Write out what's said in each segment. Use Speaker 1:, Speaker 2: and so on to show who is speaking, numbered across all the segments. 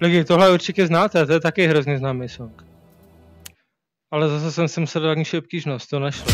Speaker 1: Lidi, tohle určitě znáte, to je taky hrozně známý song. Ale zase jsem musel dát nižší obtížnost, to nešlo.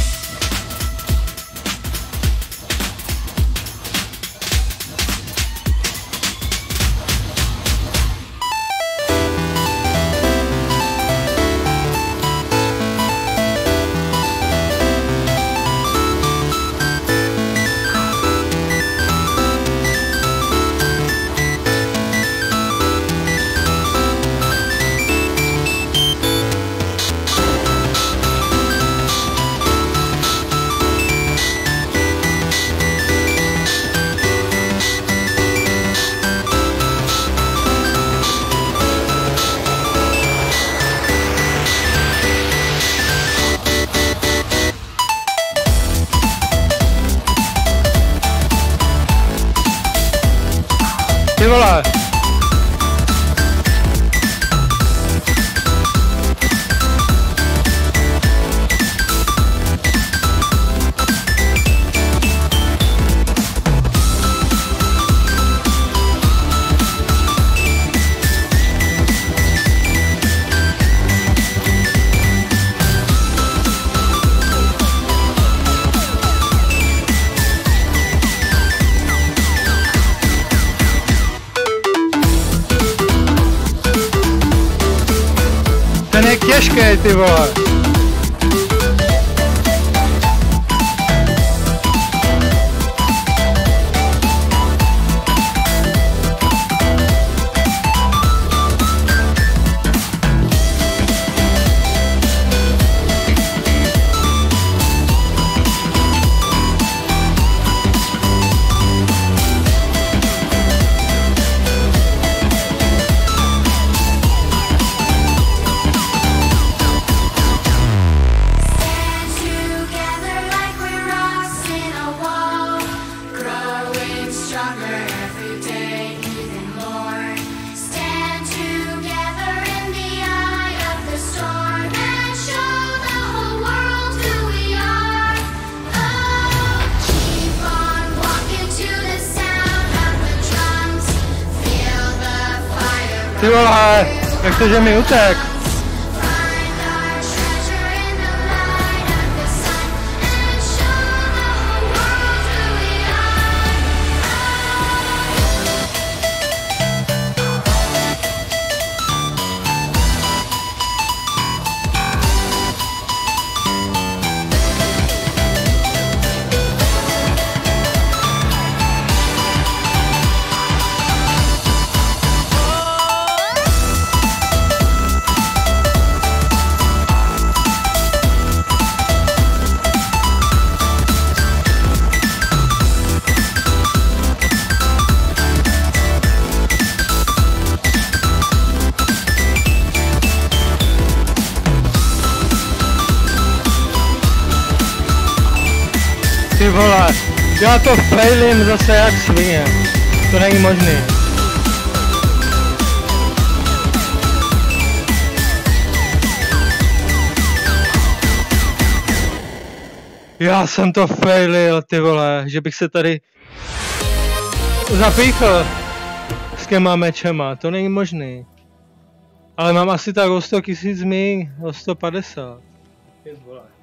Speaker 1: Ty vole! Ten je Ty vole, jak to, že mi utek? Ty vole, já to failím zase jak svině. To není možný. Já jsem to failil, ty vole, že bych se tady zapíchl s těma mečema, to není možný. Ale mám asi tak o 100 tisíc míň, o 150. Ty vole.